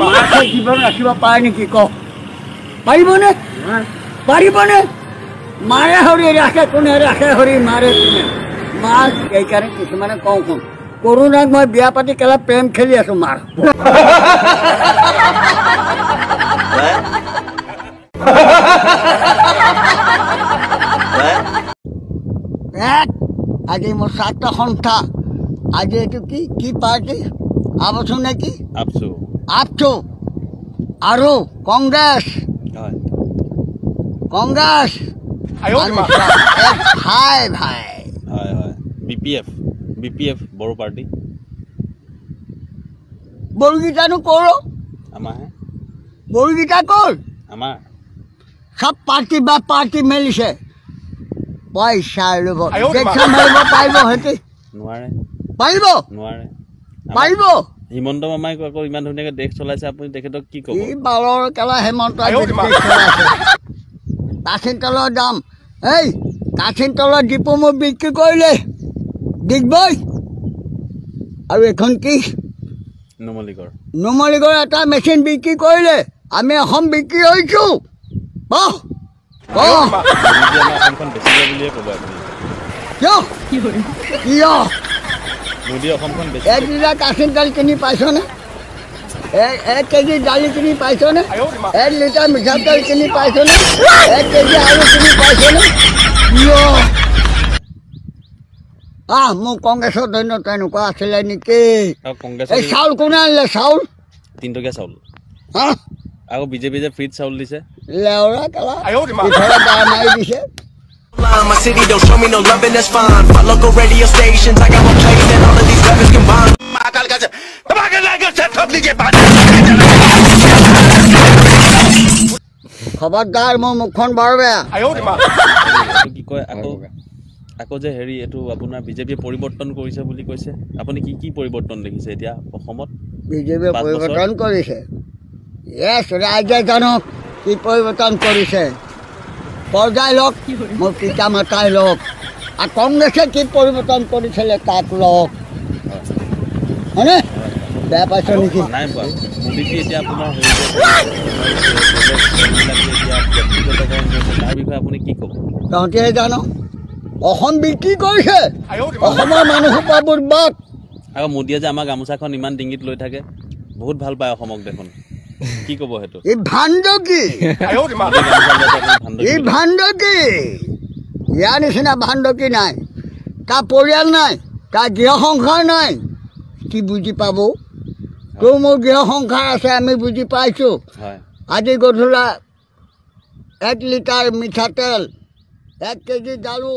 মাছে জীৱন ৰাখিব পাৰে নেকি কওক পাৰিবনে পাৰিবনে মাৰে হৰি ৰাখে কোনে? ৰাখে হৰি মাৰে কোনে? মাক সেইকাৰণে কিছুমানে কওঁ কওঁ কৰোণাক মই বিয়া পাতি কেলা প্ৰেম খেলি আছো মাৰ। এক আজি মোৰ ছাত্ৰ সন্থা আজি এইটো কি? কি পাৰ্টি? আবচো নেকি? আপচু আপচো আৰু কংগ্ৰেছ হয় কংগ্ৰেছ ভাই ভাই হয় হয় B P F B P F Bodo party বড়োকেইটানো কৰ আমাৰহে বড়োকেইটা কৰ আমাৰ সব পাৰ্টি বা পাৰ্টি মেলিছে পইচা ল'ব পাৰিব সিহঁতি নোৱাৰে পাৰিব নোৱাৰে পাৰিব হিমন্ত মামাই আকৌ ইমান ধুনীয়াকৈ দেশ চলাইছে আপুনি তেখেতক কি ক'ব? ই বালৰ কেলা হেমন্ত কাঠিন তলৰ দাম। এই কাঠিন তলৰ ডিপু মোক বিক্ৰী কৰিলে। ডিগবৈ আৰু এখন কি? নুমলীগড়। নুমলীগড় এটা মেচিন বিক্ৰী কৰিলে। আমি অসম বিক্ৰী হৈছোঁ। বাহ কিয়? কিয়? এক লিটাৰ কাঠিন তেল কিনি পাইছনে? এক কেজি দালি কিনি পাইছনে? এক লিটাৰ মিঠাতেল কিনি পাইছনে? এক কেজি আলু কিনি পাইছনে? আহ মোৰ কংগ্ৰেছৰ দৈন্য তেনেকুৱা আছিলে নেকি? এই চাউল কোনে আনিলে? চাউল? তিনিটকীয়া চাউল। হা? আকৌ বিজেপি যে ফ্ৰীত চাউল দিছে। লেওৰা কেলা। দিছে. My city don't show me no loving, that's fine. My local radio stations, I got more plays than all of these rappers combined. খবৰদাৰ মোৰ মুখখন বৰ বেয়া কি কয় আকৌ আকৌ যে হেৰি এইটো আপোনাৰ বিজেপিয়ে পৰিৱৰ্তন কৰিছে বুলি কৈছে আপুনি কি কি পৰিৱৰ্তন দেখিছে এতিয়া অসমত বিজেপিয়ে? পৰিৱৰ্তন কৰিছে ৰাইজে জানক কি পৰিৱৰ্তন কৰিছে পৰ্যায় লওক মোৰ পিতা মাতাই লওক আৰু কংগ্ৰেছে কি পৰিৱৰ্তন কৰিছিলে তাক লওক। হয়নে? বেয়া পাইছ নেকি? ক'ব? তহঁতিহে জান অসম বিক্ৰী কৰিছে। অসমৰ মানুহসোপা বুৰ্বাক আকৌ মোদীয়ে যে আমাৰ গামোচাখন ইমান ডিঙিত লৈ থাকে বহুত ভাল পায় অসমক দেখোন। কি ক'ব সেইটো? ই ভাণ্ডকী মোদী গামোচা লোৱাটো আপুনি ভাণ্ডুকি ই বুলি- ভাণ্ডকী ইয়াৰ নিচিনা ভাণ্ডকী নাই? তাৰ পৰিয়াল নাই তাৰ গৃহ সংসাৰ নাই। কি বুজি পাব? তোৰ মোৰ গৃহ সংসাৰ আছে আমি বুজি পাইছোঁ। আজি গধূলা এক লিটাৰ মিঠাতেল এক কেজি দালু